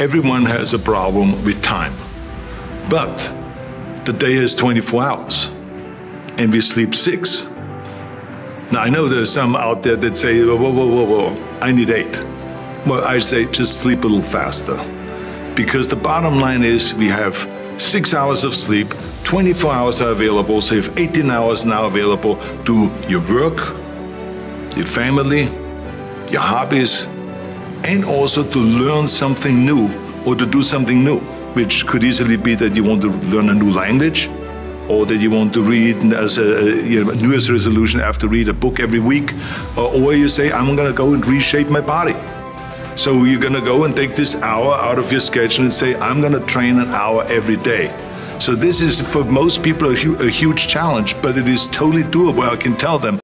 Everyone has a problem with time. But the day has 24 hours and we sleep six. Now, I know there's some out there that say, whoa, whoa, whoa, whoa, I need eight. Well, I say just sleep a little faster. Because the bottom line is we have six hours of sleep, 24 hours are available, so you have 18 hours now available to your work, your family, your hobbies, and also to learn something new or to do something new, which could easily be that you want to learn a new language or that you want to read as a you know, New Year's resolution, I have to read a book every week, or, you say, I'm going to go and reshape my body. So you're going to go and take this hour out of your schedule and say, I'm going to train an hour every day. So this is for most people a, hu- a huge challenge, but it is totally doable. I can tell them.